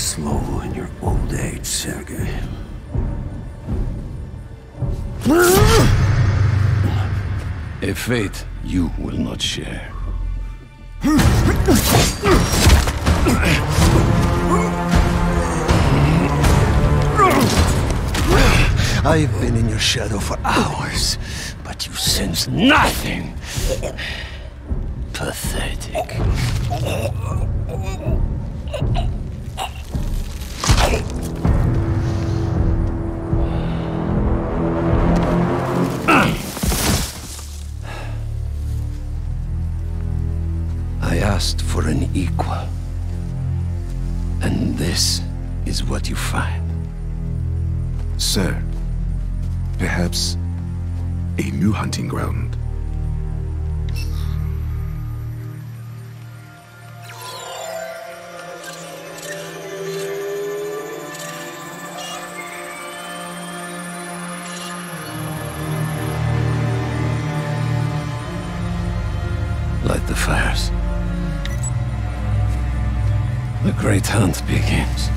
slow in your old age, Sergei. A fate you will not share. I've been in your shadow for hours, but you sense nothing. Pathetic. Asked for an equal. And this is what you find. Sir, perhaps a new hunting ground. The fires. The great hunt begins.